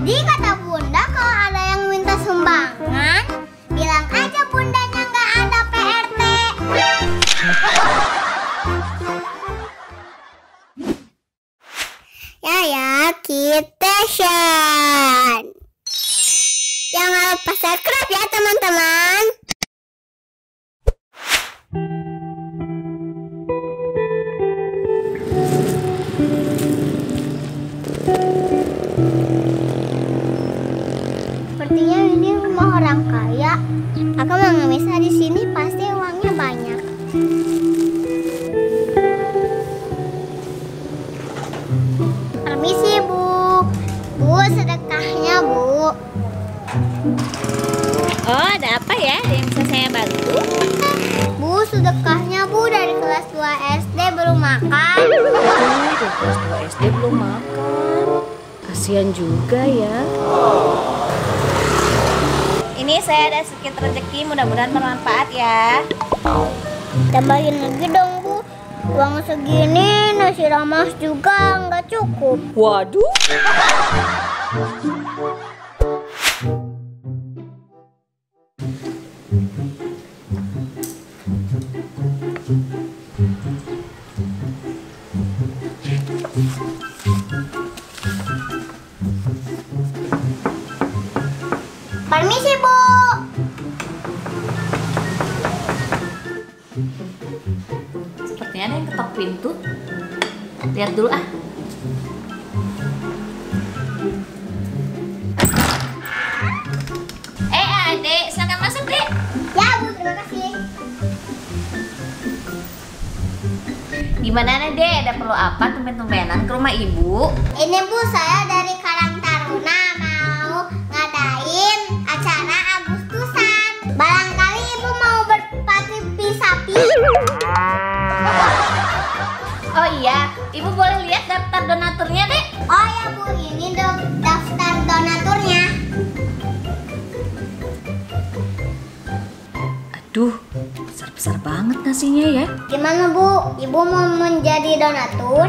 Tadi kata bunda kalau ada yang minta sumbangan, bilang aja bundanya nggak ada PRT. Ya ya, kita Shan. Jangan lupa subscribe ya teman-teman. Aku mengemisah di sini pasti uangnya banyak. Permisi bu, bu sedekahnya bu. Oh, ada apa ya? Yang bisa saya bantu? Bu sedekahnya bu dari kelas 2 SD belum makan. Aduh, dari kelas 2 SD belum makan. Kasihan juga ya. Ini saya ada sedikit rezeki, mudah-mudahan bermanfaat ya. Tambahin lagi dong bu. Uang segini nasi ramas juga nggak cukup. Waduh. Permisi bu. Sepertinya ada yang ketok pintu. Lihat dulu ah. Eh, adek, silakan masuk, Dek. Ya bu terima kasih. Gimana nih, Dek? Ada perlu apa tumben-tumbenan ke rumah Ibu? Ini bu saya dari Aduh, besar-besar banget nasinya ya. Gimana bu? Ibu mau menjadi donatur?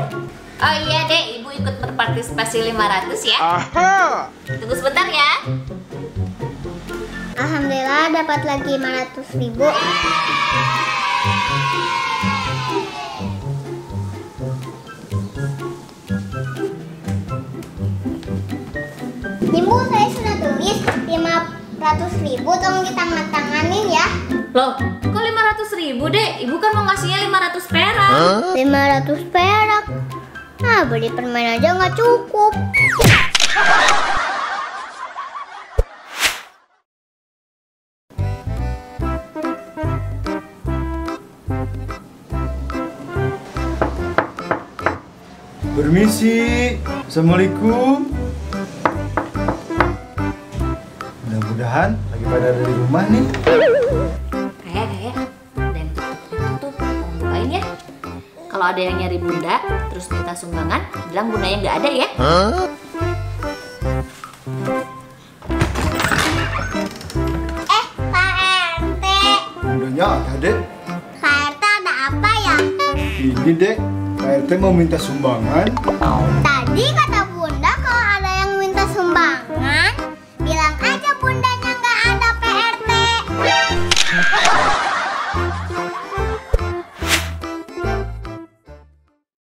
Oh iya, Dek. Ibu ikut berpartisipasi 500 ya. Tunggu sebentar ya. Alhamdulillah dapat lagi 500 ribu. Ibu saya sudah tulis 500 ribu tolong ditangan-tanganin ya. Loh, kok 500 ribu, Dek? Ibu kan mau ngasihnya 500 perak. 500 perak. Nah beli permen aja nggak cukup. Permisi, Assalamualaikum. Mudah-mudahan lagi pada ada di rumah nih. Kalau ada yang nyari bunda, terus minta sumbangan, bilang bundanya nggak ada ya. Eh Pak RT, Bundanya ada dek. Pak RT ada apa ya? Ini dek, Pak RT mau minta sumbangan. Tadi kata